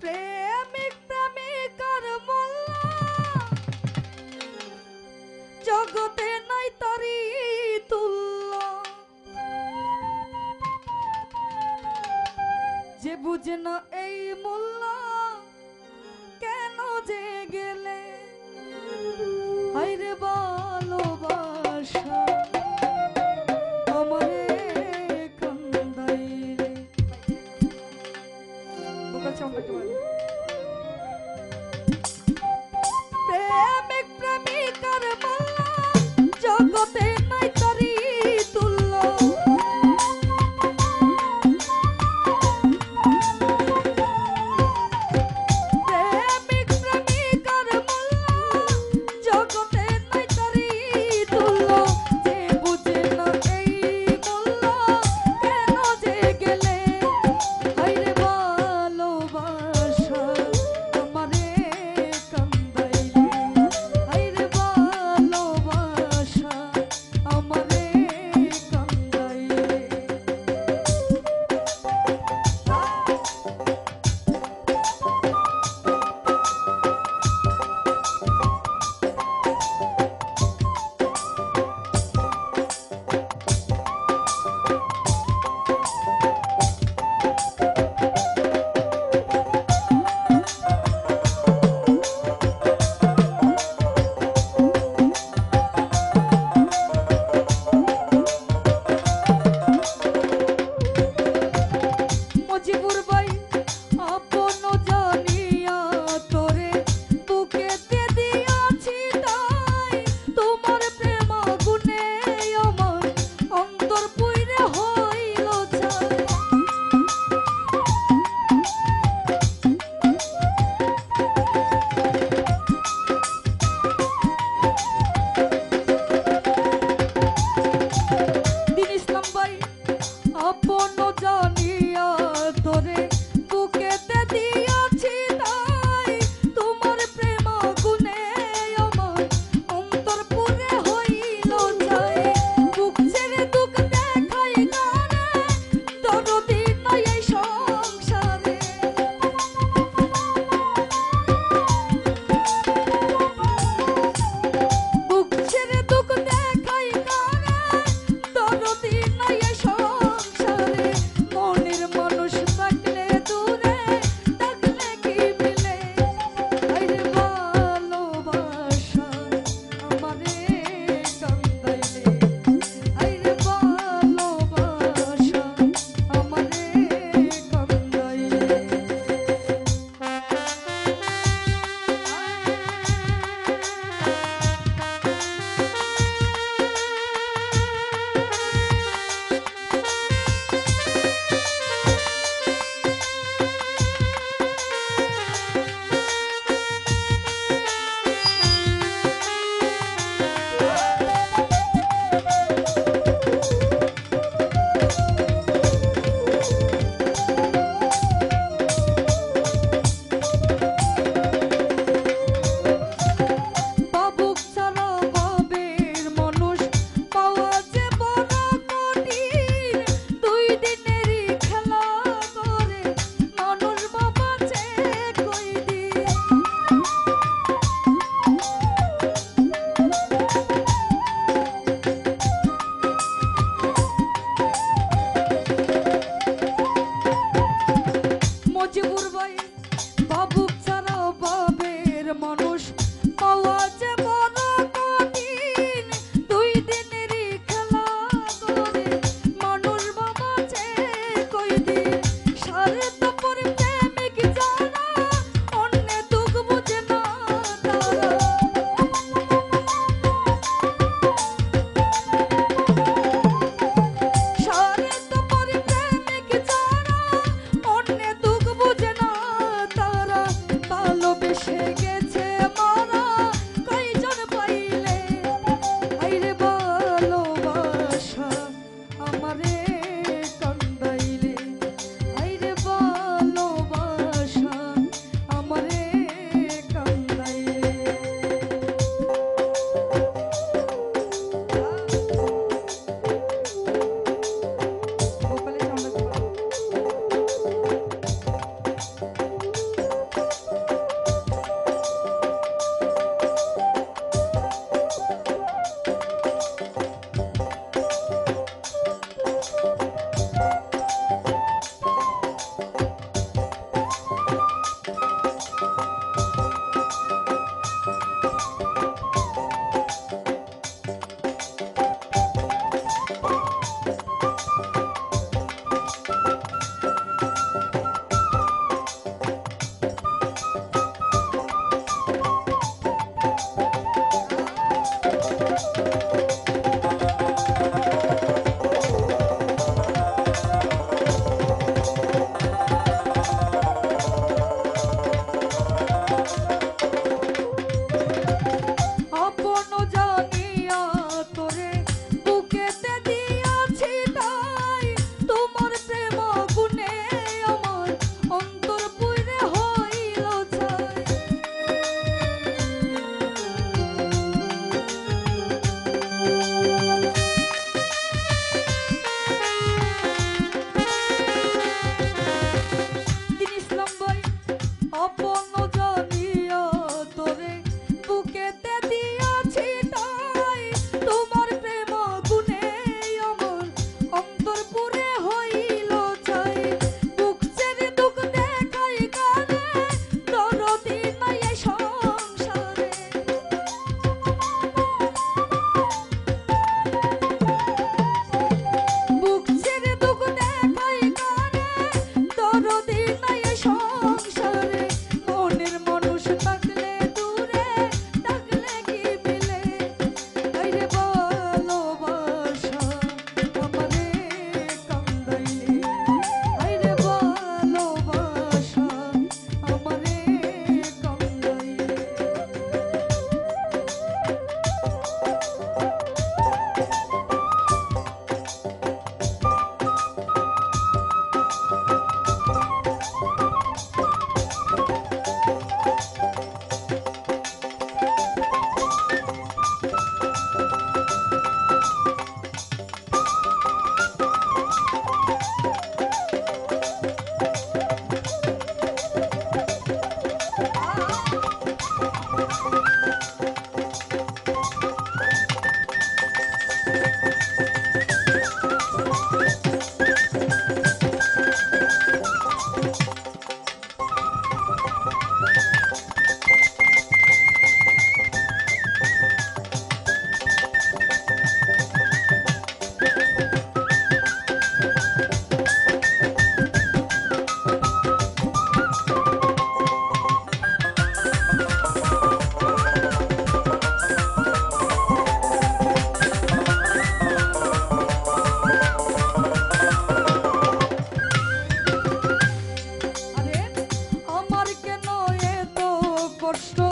প্রেমিক প্রেমিকার মোল্লা। জগতে নাই তারি তুল্য। যে বুঝে না এই মোল্লা, কেন যে গেলে? হাইরে বা Йоркшир.